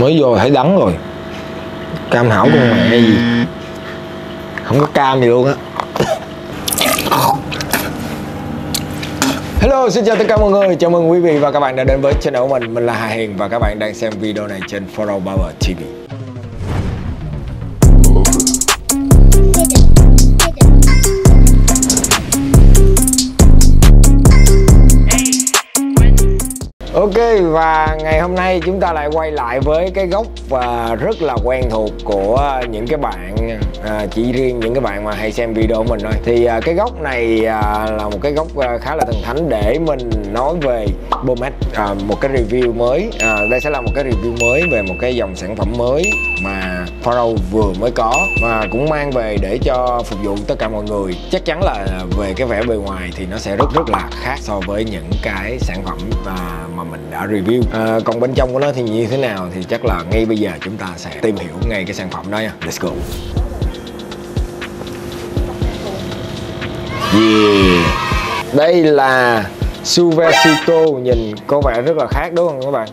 mới vô thấy đắng rồi cam hảo con mẹ gì không có cam gì luôn á Hello, xin chào tất cả mọi người. Chào mừng quý vị và các bạn đã đến với channel của mình. Mình là Hà Hiền và các bạn đang xem video này trên Follow Power TV. Ok và ngày hôm nay chúng ta lại quay lại với cái góc và rất là quen thuộc của những cái bạn à, chỉ riêng những cái bạn mà hay xem video của mình thôi. Thì à, cái góc này à, là một cái góc à, khá là thần thánh để mình nói về Bomet à, một cái review mới. À, đây sẽ là một cái review mới về một cái dòng sản phẩm mới mà Faro vừa mới có và cũng mang về để cho phục vụ tất cả mọi người. Chắc chắn là về cái vẻ bề ngoài thì nó sẽ rất rất là khác so với những cái sản phẩm mà, mà mình đã review. À, còn bên trong của nó thì như thế nào thì chắc là ngay bây giờ chúng ta sẽ tìm hiểu ngay cái sản phẩm đó nha. Let's go. Yeah. Đây là Suvecito nhìn có vẻ rất là khác đúng không các bạn?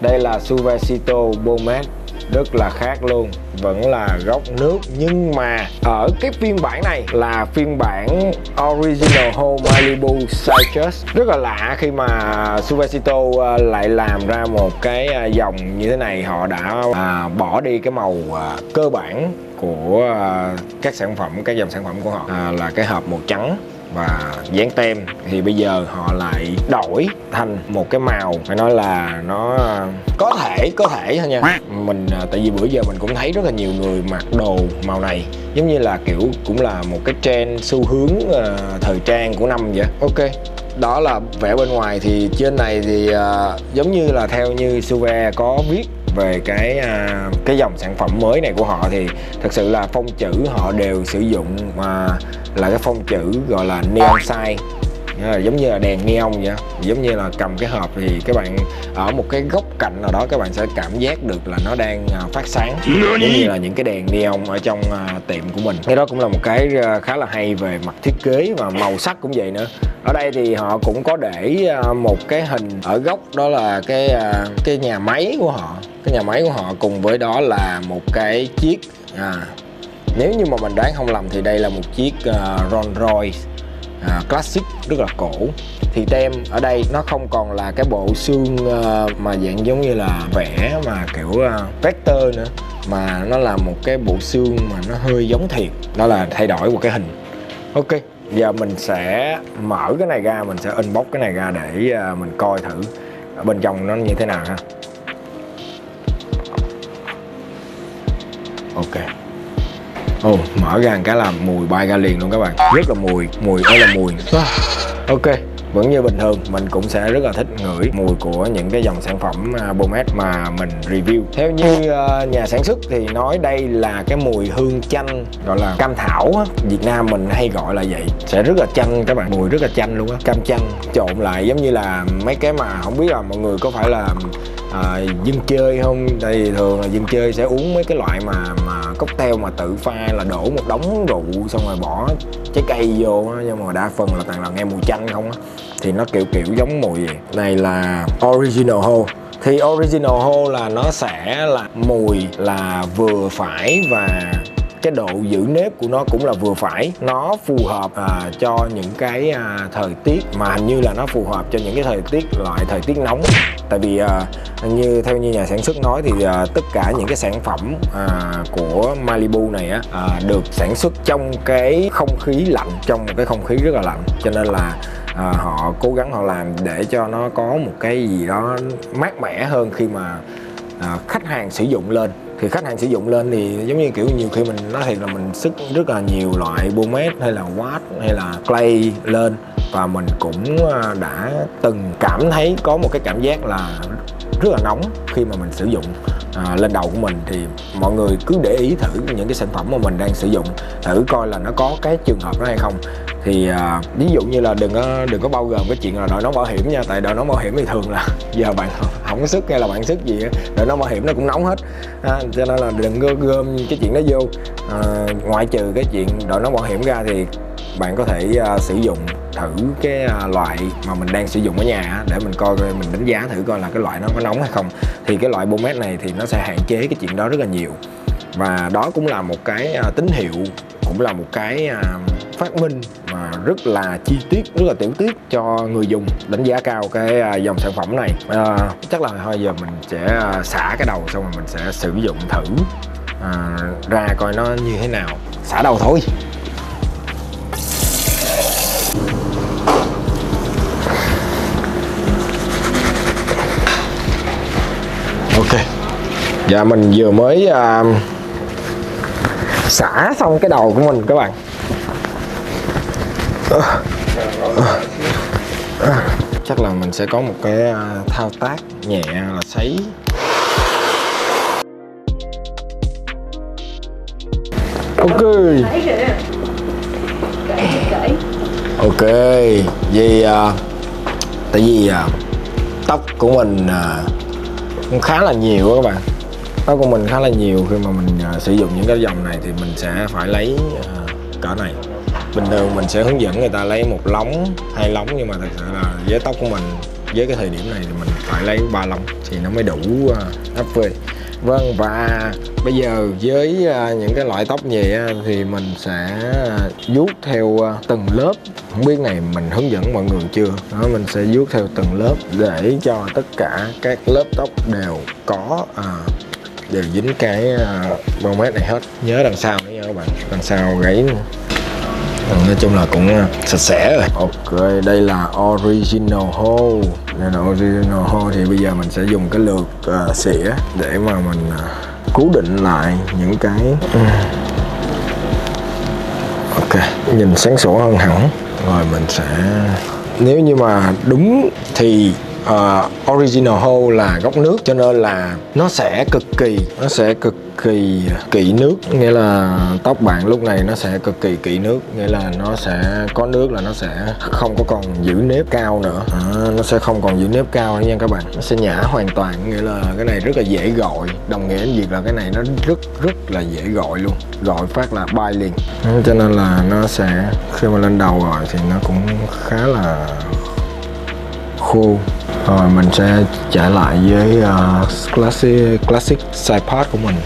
Đây là Suvecito Bomet rất là khác luôn. Vẫn là gốc nước nhưng mà ở cái phiên bản này là phiên bản original home Malibu Citrus rất là lạ khi mà Suvesito ờ, lại làm ra một cái ờ, dòng như thế này. Họ đã à, bỏ đi cái màu à, cơ bản của à, các sản phẩm các dòng sản phẩm của họ à, là cái hộp màu trắng và dán tem. Thì bây giờ họ lại đổi thành một cái màu. Phải nói là nó có thể có thể thôi nha. Mình à, tại vì bữa giờ mình cũng thấy rất là nhiều người mặc đồ màu này. Giống như là kiểu cũng là một cái trend xu hướng uh, thời trang của năm vậy. Ok đó là vẻ bên ngoài. Thì trên này thì uh, giống như là theo như Suve có viết về cái uh, cái dòng sản phẩm mới này của họ thì thật sự là phông chữ họ đều sử dụng uh, là cái phông chữ gọi là neon sign giống như là đèn neon vậy giống như là cầm cái hộp thì các bạn ở một cái góc cạnh nào đó các bạn sẽ cảm giác được là nó đang phát sáng. Giống như là những cái đèn neon ở trong tiệm của mình. Cái đó cũng là một cái khá là hay về mặt thiết kế và màu sắc cũng vậy nữa. Ở đây thì họ cũng có để một cái hình ở góc đó là cái cái nhà máy của họ. Cái nhà máy của họ cùng với đó là một cái chiếc à, nếu như mà mình đoán không lầm thì đây là một chiếc uh, Rolls Royce à, classic rất là cổ. Thì tem ở đây nó không còn là cái bộ xương uh, mà dạng giống như là vẽ mà kiểu uh, vector nữa mà nó là một cái bộ xương mà nó hơi giống thiệt. Đó là thay đổi một cái hình. Ok giờ mình sẽ mở cái này ra mình sẽ inbox cái này ra để uh, mình coi thử ở bên trong nó như thế nào ha. Ok. Ồ, oh, mở ra cái là mùi bay ra liền luôn các bạn. Rất là mùi, mùi ơi là mùi. Ok, vẫn như bình thường mình cũng sẽ rất là thích ngửi mùi của những cái dòng sản phẩm Bomet mà mình review. Theo như uh, nhà sản xuất thì nói đây là cái mùi hương chanh gọi là cam thảo á. Việt Nam mình hay gọi là vậy. Sẽ rất là chanh các bạn. Mùi rất là chanh luôn á. Cam chanh trộn lại giống như là mấy cái mà không biết là mọi người có phải là à, dân chơi không? Tại vì thường là dân chơi sẽ uống mấy cái loại mà mà cocktail mà tự pha là đổ một đống rượu xong rồi bỏ trái cây vô á nhưng mà đa phần là toàn là nghe mùi chanh không á. Thì nó kiểu kiểu giống mùi gì này là original ho thì original ho là nó sẽ là mùi là vừa phải và cái độ giữ nếp của nó cũng là vừa phải. Nó phù hợp à, cho những cái à, thời tiết mà hình như là nó phù hợp cho những cái thời tiết loại thời tiết nóng. Tại vì à, như theo như nhà sản xuất nói thì à, tất cả những cái sản phẩm à, của Malibu này á à, được sản xuất trong cái không khí lạnh trong một cái không khí rất là lạnh. Cho nên là à, họ cố gắng họ làm để cho nó có một cái gì đó mát mẻ hơn khi mà à, khách hàng sử dụng lên thì khách hàng sử dụng lên thì giống như kiểu nhiều khi mình nói thiệt là mình sức rất là nhiều loại bomet hay là watt hay là clay lên và mình cũng à, đã từng cảm thấy có một cái cảm giác là rất là nóng khi mà mình sử dụng à, lên đầu của mình. Thì mọi người cứ để ý thử những cái sản phẩm mà mình đang sử dụng thử coi là nó có cái trường hợp đó hay không thì à, ví dụ như là đừng có đừng có bao gồm cái chuyện là đội nón bảo hiểm nha tại đội nón bảo hiểm thì thường là giờ bạn không có sức hay là bạn sức gì đội nón bảo hiểm nó cũng nóng hết. À, cho nên là đừng có gom cái chuyện đó vô. À, ngoại trừ cái chuyện đội nón bảo hiểm ra thì bạn có thể uh, sử dụng thử cái uh, loại mà mình đang sử dụng ở nhà để mình coi coi mình đánh giá thử coi là cái loại nó có nóng hay không. Thì cái loại Bomet này thì nó sẽ hạn chế cái chuyện đó rất là nhiều. Và đó cũng là một cái uh, tín hiệu cũng là một cái uh, phát minh mà rất là chi tiết rất là tiểu tiết cho người dùng đánh giá cao cái à, dòng sản phẩm này. À, chắc là thôi giờ mình sẽ à, xả cái đầu xong rồi mình sẽ sử dụng thử à, ra coi nó như thế nào. Xả đầu thôi. Ok. Dạ mình vừa mới uh, xả xong cái đầu của mình các bạn chắc là mình sẽ có một cái à, thao tác nhẹ là sấy. Ok. Ok vì à, tại vì à, tóc của mình à, cũng khá là nhiều các bạn. Tóc của mình khá là nhiều khi mà mình à, sử dụng những cái dòng này thì mình sẽ phải lấy à, cỡ này bình thường mình sẽ hướng dẫn người ta lấy một lóng hai lóng nhưng mà thật sự là với tóc của mình với cái thời điểm này thì mình phải lấy ba lóng thì nó mới đủ à, áp phê. Vâng và bây giờ với à, những cái loại tóc vậy thì mình sẽ à, vuốt theo từng lớp. Không biết này mình hướng dẫn mọi người chưa? Đó mình sẽ vuốt theo từng lớp để cho tất cả các lớp tóc đều có à, đều dính cái bao bông mét này hết. Nhớ đằng sau nữa nha các bạn đằng sau gãy gáy nói chung là cũng sạch sẽ rồi. Ok đây là original hole đây là original hole thì bây giờ mình sẽ dùng cái lượt uh, xỉa để mà mình uh, cố định lại những cái. Ok nhìn sáng sủa hơn hẳn. Rồi mình sẽ nếu như mà đúng thì uh, original hole là gốc nước cho nên là nó sẽ cực kỳ nó sẽ cực kỳ kỵ nước. Nghĩa là tóc bạn lúc này nó sẽ cực kỳ kỵ nước. Nghĩa là nó sẽ có nước là nó sẽ không có còn giữ nếp cao nữa. À, nó sẽ không còn giữ nếp cao nữa nha các bạn. Nó sẽ nhả hoàn toàn. Nghĩa là cái này rất là dễ gọi. Đồng nghĩa với việc là cái này nó rất rất là dễ gọi luôn. Gọi phát là bay liền. Ờ, cho nên là nó sẽ khi mà lên đầu rồi thì nó cũng khá là khô rồi mình sẽ trở lại với uh, classic classic side part của mình.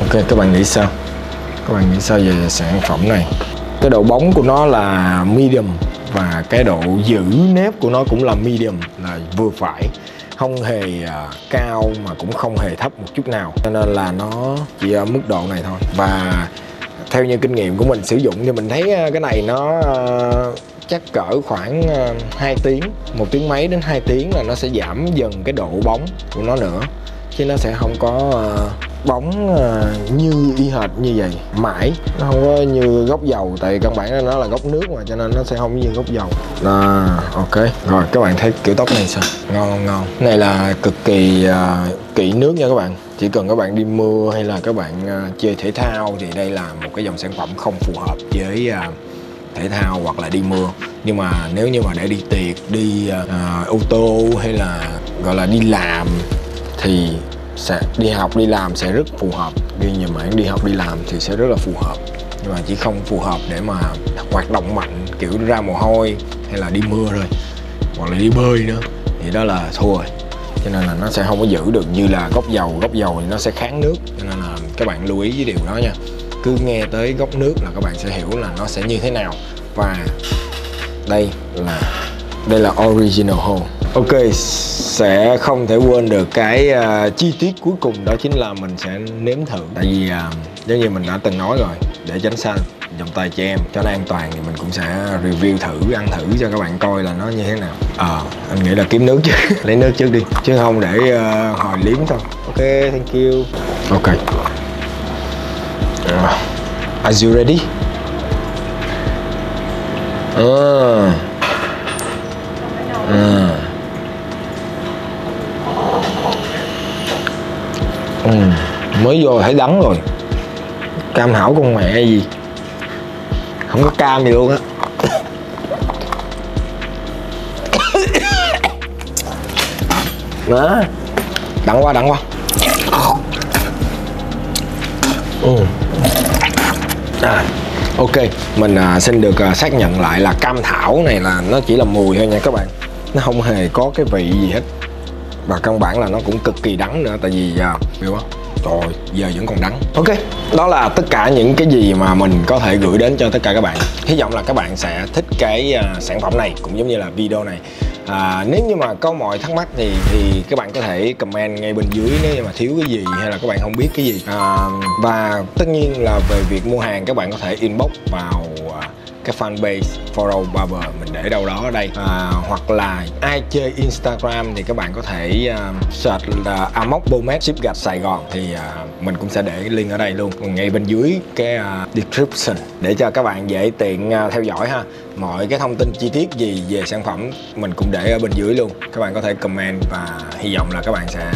Ok các bạn nghĩ sao? Các bạn nghĩ sao về sản phẩm này? Cái độ bóng của nó là medium và cái độ giữ nếp của nó cũng là medium là vừa phải. Không hề uh, cao mà cũng không hề thấp một chút nào. Cho nên là nó chỉ ở mức độ này thôi. Và theo như kinh nghiệm của mình sử dụng thì mình thấy ờ, cái này nó uh, chắc cỡ khoảng ờ, 2 tiếng một tiếng mấy đến 2 tiếng là nó sẽ giảm dần cái độ bóng của nó nữa. Chứ nó sẽ không có ờ, bóng ờ, như y hệt như vậy mãi. Nó không có như gốc dầu tại căn bản nó là gốc nước mà cho nên nó sẽ không như gốc dầu. À, ok. Rồi các bạn thấy kiểu tóc này sao? Ngon ngon này là cực kỳ uh, kỹ nước nha các bạn. Chỉ cần các bạn đi mưa hay là các bạn uh, chơi thể thao thì đây là một cái dòng sản phẩm không phù hợp với uh, thể thao hoặc là đi mưa. Nhưng mà nếu như mà để đi tiệc đi uh, ô tô hay là gọi là đi làm thì sẽ đi học đi làm sẽ rất phù hợp. Đi nhà mảng đi học đi làm thì sẽ rất là phù hợp. Nhưng mà chỉ không phù hợp để mà hoạt động mạnh kiểu ra mồ hôi hay là đi mưa rồi hoặc là đi bơi nữa thì đó là thua rồi cho nên là nó sẽ không có giữ được như là gốc dầu. Gốc dầu thì nó sẽ kháng nước cho nên là các bạn lưu ý với điều đó nha cứ nghe tới gốc nước là các bạn sẽ hiểu là nó sẽ như thế nào. Và đây là đây là original hole ok sẽ không thể quên được cái uh, chi tiết cuối cùng đó chính là mình sẽ nếm thử. Tại vì uh, giống như mình đã từng nói rồi để tránh xa vòng tay cho em cho nó an toàn thì mình cũng sẽ review thử ăn thử cho các bạn coi là nó như thế nào. Ờ à, anh nghĩ là kiếm nước chứ lấy nước trước đi chứ không để uh, hồi liếm thôi. Ok thank you. Ok. Are you ready? À, à, Ừ. mới vô thấy đắng rồi cam hảo con mẹ gì không có cam gì luôn á đó đặng qua đặng qua ừ à, ok mình à, xin được à, xác nhận lại là cam thảo này là nó chỉ là mùi thôi nha các bạn. Nó không hề có cái vị gì hết. Và căn bản là nó cũng cực kỳ đắng nữa tại vì à, hiểu không Trời giờ vẫn còn đắng. Ok, đó là tất cả những cái gì mà mình có thể gửi đến cho tất cả các bạn. Hy vọng là các bạn sẽ thích cái uh, sản phẩm này cũng giống như là video này à, Nếu như mà có mọi thắc mắc thì thì các bạn có thể comment ngay bên dưới nếu như mà thiếu cái gì hay là các bạn không biết cái gì. À, Và tất nhiên là về việc mua hàng các bạn có thể inbox vào à, cái fanpage follow barber mình để đâu đó ở đây. À, hoặc là ai chơi instagram thì các bạn có thể uh, search là Amok bomet ship gạch sài gòn thì uh, mình cũng sẽ để link ở đây luôn. Ngay bên dưới cái uh, description để cho các bạn dễ tiện uh, theo dõi ha mọi cái thông tin chi tiết gì về sản phẩm mình cũng để ở bên dưới luôn. Các bạn có thể comment và hy vọng là các bạn sẽ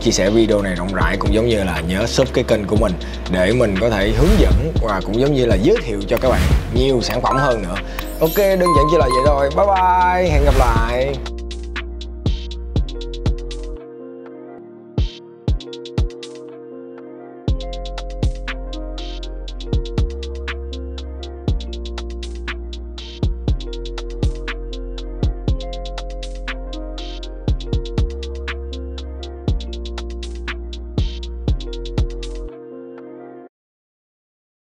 chia sẻ video này rộng rãi, cũng giống như là nhớ sub cái kênh của mình để mình có thể hướng dẫn và cũng giống như là giới thiệu cho các bạn nhiều sản phẩm hơn nữa. Ok, đơn giản chỉ là vậy thôi. Bye bye, hẹn gặp lại.